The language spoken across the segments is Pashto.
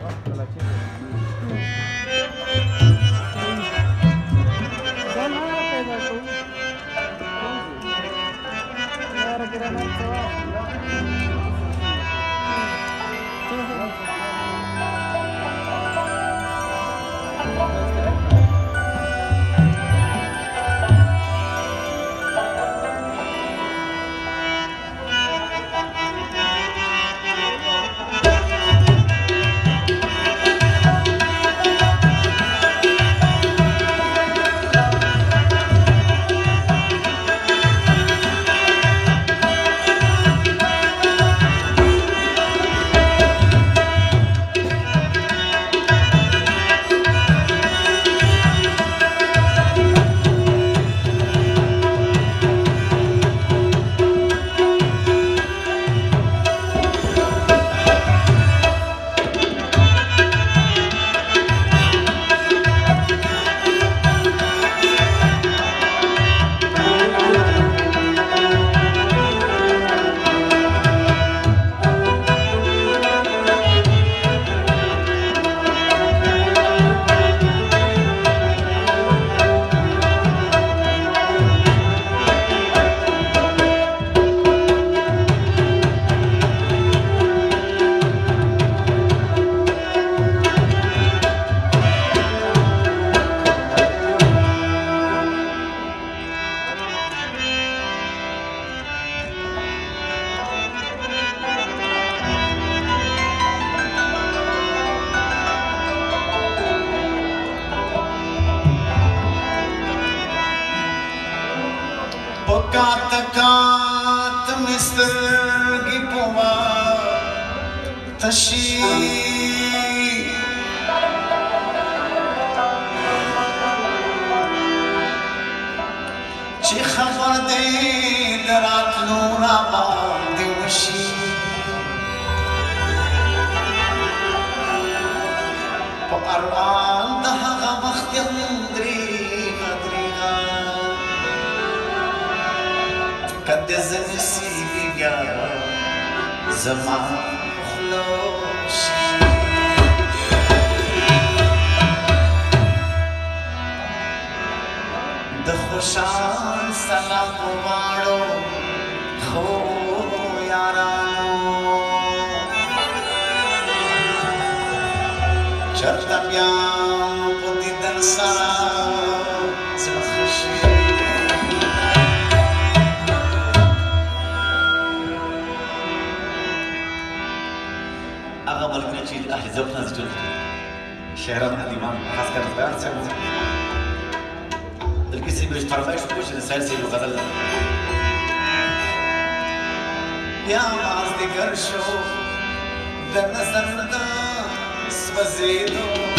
好，再来接。کات کات مسترګي پوا تشي چې خبر دې دراتلو را باندې وشي په ارمان دزن سیگم زمان خلاص د خوشان سلام غواړو خو یارانو چرته بیا په دې دن سره شعران قديمة خاص كانت بها تسمت الكسي باش ترفعش كلش نسالسي الغزل يا مازدي قرشو دنا سردا سوزيدو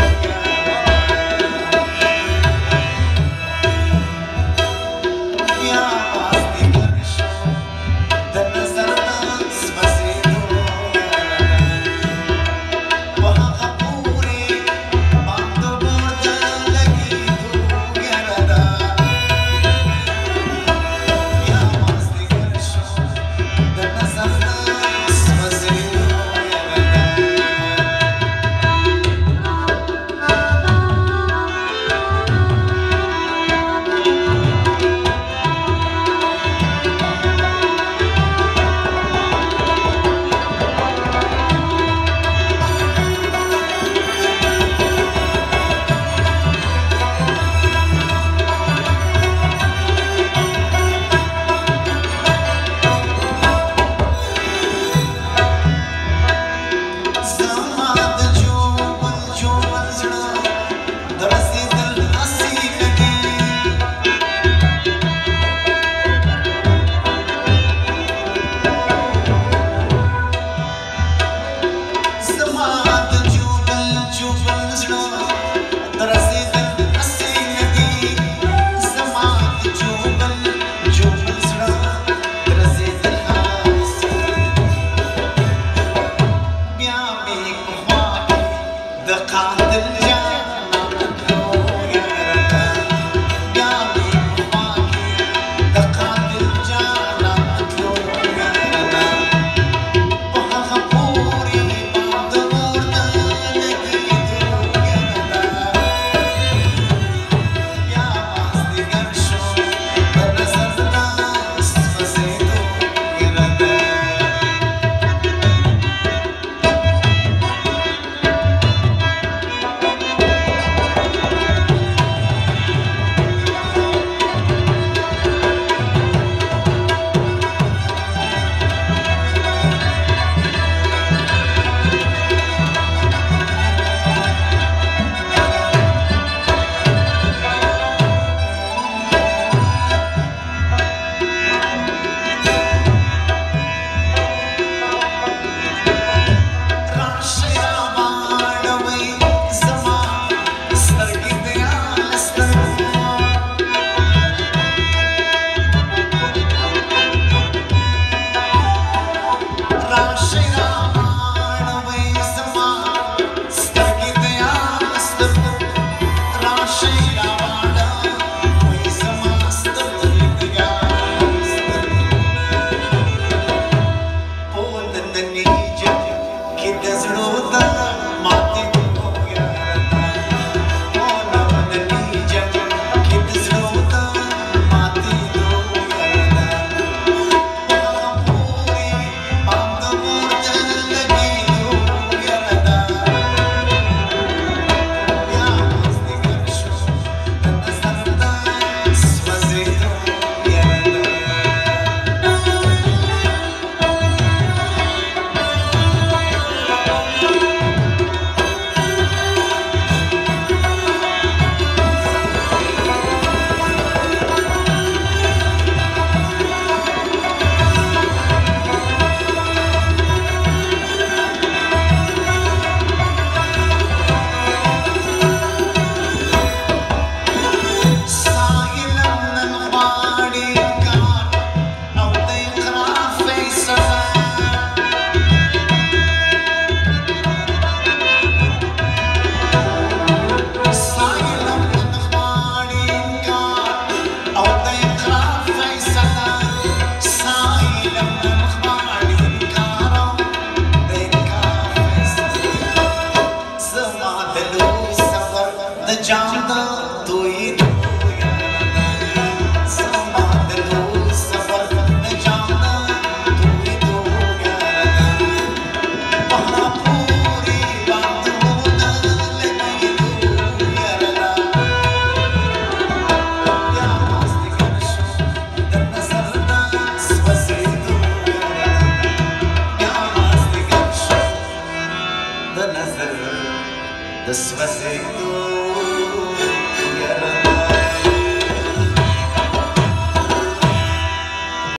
Mas aceitou é